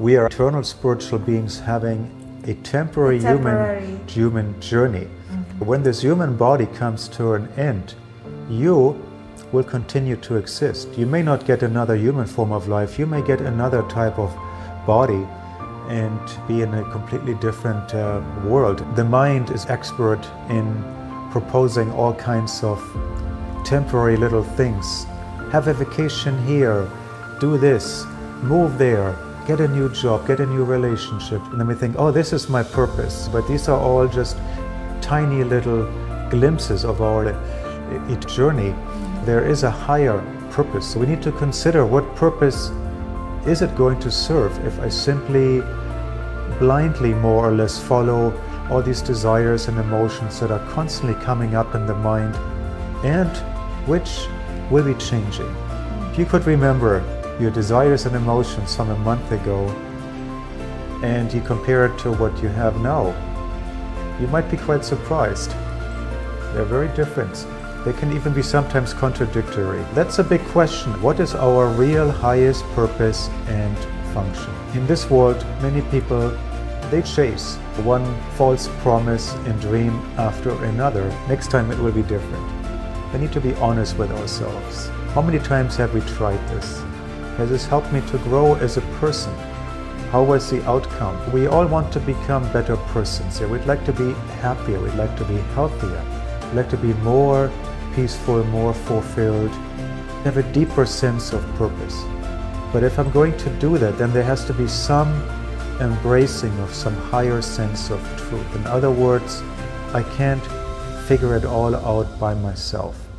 We are eternal spiritual beings having a temporary, A temporary. human human journey. When this human body comes to an end, you will continue to exist. You may not get another human form of life, you may get another type of body and be in a completely different uh, world. The mind is expert in proposing all kinds of temporary little things. Have a vacation here, do this, move there, get a new job, get a new relationship. And then we think, oh, this is my purpose. But these are all just tiny little glimpses of our journey. There is a higher purpose. So we need to consider what purpose is it going to serve if I simply blindly more or less follow all these desires and emotions that are constantly coming up in the mind and which will be changing. If you could remember your desires and emotions from a month ago and you compare it to what you have now, you might be quite surprised. They're very different. They can even be sometimes contradictory. That's a big question. What is our real highest purpose and function? In this world, many people they chase one false promise and dream after another. Next time it will be different. We need to be honest with ourselves. How many times have we tried this? Has this helped me to grow as a person? How was the outcome? We all want to become better persons. We'd like to be happier. We'd like to be healthier. We'd like to be more peaceful, more fulfilled, have a deeper sense of purpose. But if I'm going to do that, then there has to be some embracing of some higher sense of truth. In other words, I can't figure it all out by myself.